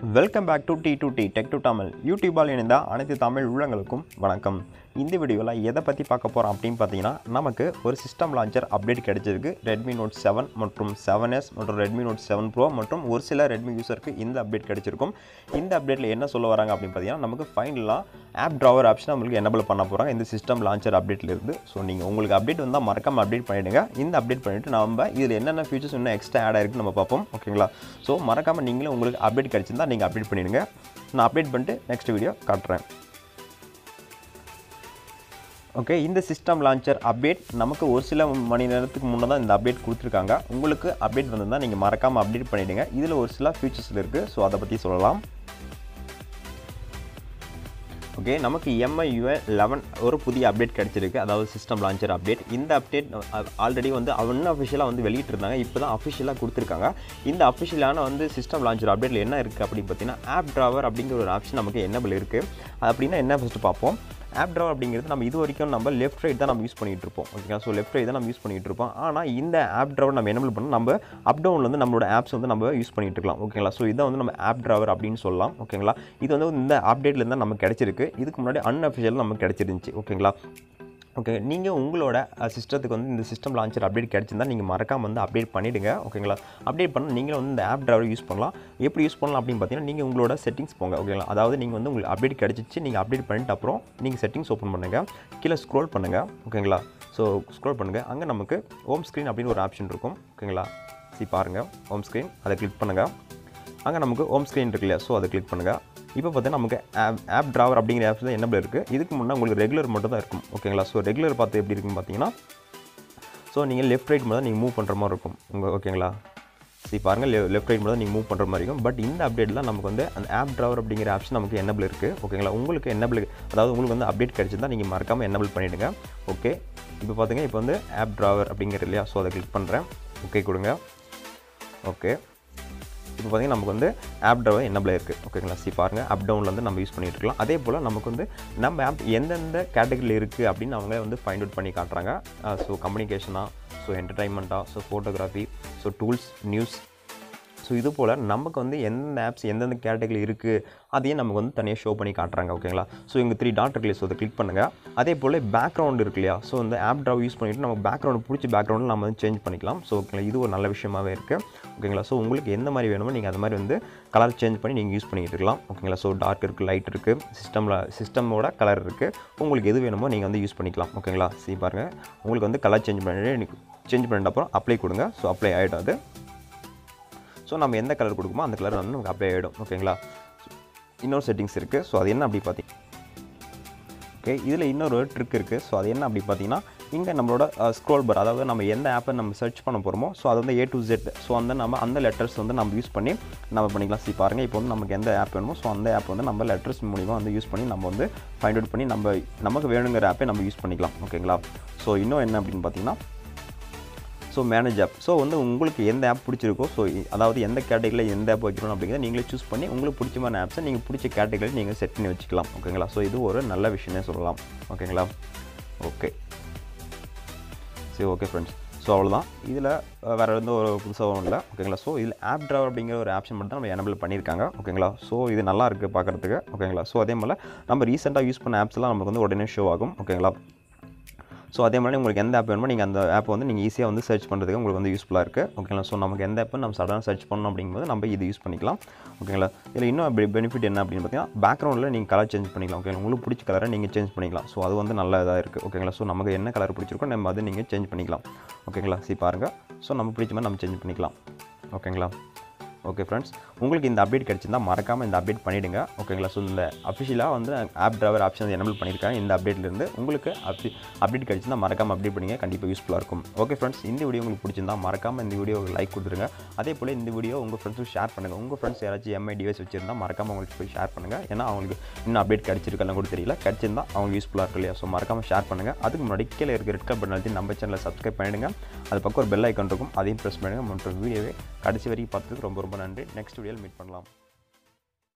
Welcome back to T two T tech to Tamil யூடியூபால் இணைந்த அனைத்து தமிழ் உள்ளங்களுக்கும் வணக்கம். இந்த வீடியோவில் எதை பற்றி பார்க்க போகிறோம் அப்படின்னு பார்த்தீங்கன்னா நமக்கு ஒரு சிஸ்டம் லான்ச்சர் அப்டேட் கிடைச்சிருக்கு. ரெட்மி நோட் செவன் மற்றும் செவன் எஸ் மற்றும் ரெட்மி நோட் செவன் ப்ரோ மற்றும் ஒரு சில ரெட்மி யூசருக்கு இந்த அப்டேட் கிடைச்சிருக்கும். இந்த அப்டேட்டில் என்ன சொல்ல வராங்க அப்படின்னு பார்த்தீங்கன்னா நமக்கு ஃபைனலாக ஆப் ட்ராவர் ஆப்ஷன் நம்மளுக்கு எனபிள் பண்ண போகிறாங்க இந்த சிஸ்டம் லான்ச்சர் அப்டேட்டில் இருந்து. ஸோ நீங்கள் உங்களுக்கு அப்டேட் வந்தால் மறக்காம அப்டேட் பண்ணிவிடுங்க இந்த அப்டேட் பண்ணிவிட்டு நம்ம இதில் என்னென்ன ஃபியூச்சர்ஸ் இன்னும் எக்ஸ்ட்ரா ஆட் ஆகிருக்கு நம்ம பார்ப்போம். ஓகேங்களா ஸோ மறக்காமல் நீங்களும் உங்களுக்கு அப்டேட் கிடச்சிருந்தா நீங்கள் அப்டேட் பண்ணிவிடுங்க நான் அப்டேட் பண்ணிட்டு நெக்ஸ்ட் வீடியோ காட்டுறேன். ஓகே இந்த சிஸ்டம் லான்ச்சர் அப்டேட் நமக்கு ஒரு சில மணி நேரத்துக்கு முன்னே தான் இந்த அப்டேட் கொடுத்துருக்காங்க. உங்களுக்கு அப்டேட் வந்திருந்தால் நீங்கள் மறக்காமல் அப்டேட் பண்ணிவிடுங்க இதில் ஒரு சில ஃபியூச்சர்ஸ் இருக்குது ஸோ அதை பற்றி சொல்லலாம். ஓகே நமக்கு எம்ஐ லெவன் ஒரு புதிய அப்டேட் கிடச்சிருக்கு. அதாவது சிஸ்டம் லான்ச்சர் அப்டேட் இந்த அப்டேட் ஆல்ரெடி வந்து அவன் அஃபிஷியலாக வந்து வெளியிட்டிருந்தாங்க. இப்போ தான் அஃபிஷியலாக கொடுத்துருக்காங்க. இந்த அஃபிஷியலான வந்து சிஸ்டம் லான்ச்சர் அப்டேட்டில் என்ன இருக்குது அப்படின்னு பார்த்தீங்கன்னா ஆப் ட்ராவர் அப்படிங்கிற ஒரு ஆப்ஷன் நமக்கு என்னபிள் இருக்குது அப்படின்னா என்ன ஃபஸ்ட்டு பார்ப்போம். ஆப் ட்ரா அப்படிங்கிறது நம்ம இது வரைக்கும் நம்ம லெஃப்ட் ரைட் தான் நம்ம யூஸ் பண்ணிகிட்டு இருப்போம். ஓகேங்களா ஸோ லெஃப்ட் ரைட் தான் நம்ம யூஸ் பண்ணிகிட்டு இருப்போம். ஆனால் இந்த ஆப் ட்ராவர் நம்ம என்ன பண்ணால் நம்ம அப் டவுனில் வந்து நம்மளோட ஆப்ஸ் வந்து நம்ம யூஸ் பண்ணிகிட்டு இருக்கலாம். ஓகேங்களா ஸோ இதை வந்து நம்ம ஆப் ட்ராவர் அப்படின்னு சொல்லலாம். ஓகேங்களா இது வந்து இந்த அப்டேட்லேருந்து தான் நமக்கு கிடச்சிருக்கு. இதுக்கு முன்னாடி அன்அஃபிஷியல் நமக்கு கிடச்சிருந்துச்சி. ஓகேங்களா ஓகே நீங்கள் உங்களோட சிஸ்டத்துக்கு வந்து இந்த சிஸ்டம் லான்ச்சர் அப்டேட் கிடச்சிருந்தா நீங்கள் மறக்காமல் வந்து அப்டேட் பண்ணிவிடுங்க ஓகேங்களா அப்டேட் பண்ணால் நீங்களும் வந்து இந்த ஆப் டிரைவர் யூஸ் பண்ணலாம். எப்படி யூஸ் பண்ணலாம் அப்படின்னு பார்த்தீங்கன்னா நீங்கள் உங்களோட செட்டிங்ஸ் போங்க ஓகேங்களா அதாவது நீங்கள் வந்து உங்களுக்கு அப்டேட் கிடச்சிச்சு நீங்கள் அப்டேட் பண்ணிட்டு அப்புறம் நீங்கள் செட்டிங்ஸ் ஓப்பன் பண்ணுங்கள் கீழே ஸ்க்ரோல் பண்ணுங்கள் ஓகேங்களா ஸோ ஸ்க்ரோல் பண்ணுங்கள் அங்கே நமக்கு ஹோம் ஸ்க்ரீன் அப்படின்னு ஒரு ஆப்ஷன் இருக்கும் ஓகேங்களா சரி பாருங்கள் ஹோம் ஸ்க்ரீன் அதை கிளிக் பண்ணுங்கள் அங்கே நமக்கு ஹோம் ஸ்க்ரீன் இருக்கு இல்லையா? ஸோ அதை கிளிக் பண்ணுங்கள் இப்போ பார்த்தீங்கன்னா நமக்கு ஆப் ஆப் ட்ராவர் அப்படிங்கிற ஆப்ஸ் தான் என்ன இருக்குது இதுக்கு முன்னே உங்களுக்கு ரெகுலர் மட்டும் தான் இருக்கும். ஓகேங்களா ஸோ ரெகுலர் பார்த்து எப்படி இருக்குன்னு பார்த்தீங்கன்னா ஸோ நீங்கள் லெஃப்ட் ரைட் மட்டும் நீங்கள் மூவ் பண்ணுற மாதிரி இருக்கும். உங்கள் ஓகேங்களா சரி பாருங்கள் லெ லெஃப்ட் ரைட் மட்டும் நீங்கள் மூவ் பண்ணுற மாதிரி இருக்கும். பட் இந்த அப்டேட்டில் நமக்கு வந்து அந்த ஆப் ட்ராவர் அப்படிங்கிற ஆப்ஷன் நமக்கு என்னபிள் இருக்குது ஓகேங்களா உங்களுக்கு என்னபிள் அதாவது உங்களுக்கு வந்து அப்டேட் கிடச்சிருந்தா நீங்கள் மறக்காமல் என்னபிள் பண்ணிவிடுங்க ஓகே இப்போ பார்த்துங்க இப்போ வந்து ஆப் ட்ராவர் அப்படிங்கிற இல்லையா? ஸோ அதை கிளிக் பண்ணுறேன் ஓகே கொடுங்க. ஓகே இப்போ பார்த்தீங்கன்னா நமக்கு வந்து ஆப் டவுன் என்னபிள் இருக்குது ஓகேங்களா சி பாருங்கள் அப் டவுனில் வந்து நம்ம யூஸ் பண்ணிட்டு இருக்கலாம். அதே போல் நமக்கு வந்து நம்ம ஆப் எந்தெந்த கேட்டகரியில் இருக்குது அப்படின்னு அவங்க வந்து ஃபைண்ட் அவுட் பண்ணி காட்டுறாங்க. ஸோ கம்யூனிகேஷனாக so என்டர்டைன்மெண்ட்டாக so photography so tools news so இது போல் நமக்கு வந்து எந்தெந்த ஆப்ஸ் எந்தெந்த கேட்டகரி இருக்குது அதையும் நமக்கு வந்து தனியாக ஷோ பண்ணி காட்டுறாங்க ஓகேங்களா ஸோ இங்கே த்ரீ டாட் இருக்கு ஸோ அதை கிளிக் பண்ணுங்கள் அதே போல் பேக்ரவுண்ட் இருக்கு இல்லையா? ஸோ இந்த ஆப் ட்ராவ் யூஸ் பண்ணிவிட்டு நம்ம பேக்ரவுண்ட் பிடிச்ச பேக்ரவுண்ட் நம்ம வந்து சேஞ்ச் பண்ணிக்கலாம். ஸோ ஓகேங்களா இது ஒரு நல்ல விஷயமாகவே இருக்குது ஓகேங்களா ஸோ உங்களுக்கு எந்த மாதிரி வேணுமோ நீங்கள் அது மாதிரி வந்து கலர் சேஞ்ச் பண்ணி நீங்கள் யூஸ் பண்ணிகிட்டு இருக்கலாம் ஓகேங்களா ஸோ டார்க் இருக்குது லைட் இருக்குது சிஸ்டமில் சிஸ்டமோட கலர் இருக்குது உங்களுக்கு எது வேணுமோ நீங்கள் வந்து யூஸ் பண்ணிக்கலாம் ஓகேங்களா சரி பாருங்கள் உங்களுக்கு வந்து கலர் சேஞ்ச் பண்ணிட்டு சேஞ்ச் பண்ணிட்டு அப்புறம் அப்ளை கொடுங்க. ஸோ அப்ளை ஆகிடும் அது ஸோ நம்ம எந்த கலர் கொடுக்குமோ அந்த கலர் வந்து நமக்கு அப்ளை ஆகிடும் ஓகேங்களா இன்னொரு செட்டிங்ஸ் இருக்குது ஸோ அது என்ன அப்படி பார்த்தீங்க? ஓகே இதில் இன்னொரு ட்ரிக் இருக்குது ஸோ அது என்ன அப்படி பார்த்தீங்கன்னா இங்கே நம்மளோட ஸ்க்ரோல் பார் அதாவது நம்ம எந்த ஆப்பை நம்ம சர்ச் பண்ண போகிறோமோ ஸோ அது வந்து ஏ டு ஜெட் ஸோ அந்த நம்ம அந்த லெட்டர்ஸ் வந்து நம்ம யூஸ் பண்ணி நம்ம பண்ணிக்கலாம். சரி பாருங்கள் இப்போ வந்து நமக்கு எந்த ஆப் வேணுமோ ஸோ அந்த ஆப் வந்து நம்ம லெட்டர்ஸ் மூலிமா வந்து யூஸ் பண்ணி நம்ம வந்து ஃபைண்ட் அவுட் பண்ணி நம்ம நமக்கு வேணுங்கிற ஆப்பை நம்ம யூஸ் பண்ணிக்கலாம். ஓகேங்களா ஸோ இன்னும் என்ன அப்படின்னு பார்த்தீங்கன்னா ஸோ மேனேஜ் ஆப் ஸோ வந்து உங்களுக்கு எந்த ஆப் பிடிச்சிருக்கோ ஸோ அதாவது எந்த கேட்டகரியில் எந்த ஆப் வைக்கணும் அப்படிங்கிறத நீங்களே சூஸ் பண்ணி உங்களுக்கு பிடிச்சமான ஆப்ஸை நீங்கள் பிடிச்ச கேட்டகரியில் நீங்கள் செட் பண்ணி வச்சுக்கலாம். ஓகேங்களா ஸோ இது ஒரு நல்ல விஷயமே சொல்லலாம். ஓகேங்களா ஓகே சரி ஓகே ஃப்ரெண்ட்ஸ் ஸோ அவ்வளோதான் இதில் வேறு எந்த ஒரு புதுசாகவும் இல்லை. ஓகேங்களா ஸோ இதில் ஆப் ட்ராவர் அப்படிங்கிற ஒரு ஆப்ஷன் மட்டும் நம்ம எனபிள் பண்ணியிருக்காங்க. ஓகேங்களா ஸோ இது நல்லா இருக்குது பார்க்குறதுக்கு. ஓகேங்களா ஸோ அதே மாதிரி நம்ம ரீசெண்டாக யூஸ் பண்ண ஆப்ஸ்லாம் நமக்கு வந்து உடனே ஷோ ஆகும். ஓகேங்களா ஸோ அதே மாதிரி உங்களுக்கு எந்த ஆப் வேணுமோ நீங்கள் அந்த ஆப் வந்து நீங்கள் ஈஸியாக வந்து சர்ச் பண்ணுறதுக்கு உங்களுக்கு வந்து யூஸ்ஃபுல்லாக இருக்குது ஓகேங்களா ஸோ நமக்கு எந்த ஆப் நம்ம சடனாக சர்ச் பண்ணணும் அப்படிங்கும்போது நம்ம இது யூஸ் பண்ணிக்கலாம். ஓகேங்களா இதில் இன்னும் பெனிஃபிட் என்ன அப்படின்னு பார்த்தீங்கன்னா பேக்ரவுண்டில் நீங்கள் கலர் சேஞ்ச் பண்ணிக்கலாம். ஓகேங்களா உங்களுக்கு பிடிச்ச கலரை நீங்கள் சேஞ்ச் பண்ணிக்கலாம். ஸோ அது வந்து நல்ல இதாக இருக்குது ஓகேங்களா ஸோ நமக்கு என்ன கலர் பிடிச்சிருக்கோ நம்ம அதை நீங்கள் சேஞ்ச் பண்ணிக்கலாம். ஓகேங்களா சரி பாருங்கள் ஸோ நம்ம பிடிச்ச மாதிரி நம்ம சேஞ்ச் பண்ணிக்கலாம். ஓகேங்களா ஓகே ஃப்ரெண்ட்ஸ் உங்களுக்கு இந்த அப்டேட் கிடச்சிருந்தா மறக்காமல் இந்த அப்டேட் பண்ணிவிடுங்க ஓகேங்களா ஸோ இந்த அஃபிஷியலாக வந்து ஆப் டிரைவர் ஆப்ஷன் எனபிள் பண்ணியிருக்காங்க. இந்த அப்டேட்லேருந்து உங்களுக்கு அப்டி அப்டேட் கிடச்சிருந்தா மறக்காமல் அப்டேட் பண்ணிங்க. கண்டிப்பாக யூஸ்ஃபுல்லாக இருக்கும். ஓகே ஃப்ரெண்ட்ஸ் இந்த வீடியோ உங்களுக்கு பிடிச்சிருந்தா மறக்காமல் இந்த வீடியோ லைக் கொடுத்துருங்க. அதே போல் இந்த வீடியோ உங்கள் ஃப்ரெண்ட்ஸுக்கு ஷேர் பண்ணுங்கள் உங்கள் ஃப்ரெண்ட்ஸ் யாராச்சும் எம்ஐ டிவைஸ் வச்சிருந்தா மறக்காமல் உங்களுக்கு போய் ஷேர் பண்ணுங்கள் ஏன்னா அவங்களுக்கு இன்னும் அப்டேட் கிடச்சிருக்கலாம் கூட தெரியல. கிடச்சிருந்தா அவங்க யூஸ்ஃபுல்லாக இருக்கும் இல்லையா? ஸோ மறக்காமல் ஷேர் பண்ணுங்கள் அதுக்கு முன்னாடி கீழே இருக்க ரெட் கலர் பட்டன் அழுத்தி நம்ம சேனலை சப்ஸ்கிரைப் பண்ணிவிடுங்க அது பக்கம் ஒரு பெல் ஐக்கன் இருக்கும். அதையும் ப்ரெஸ் பண்ணுங்கள் மற்றும் வீடியோவை கடைசி வரைக்கும் பார்த்துக்கு ரொம்ப ரொம்ப நன்றி. நெக்ஸ்ட் வீடியோவில் மீட் பண்ணலாம்.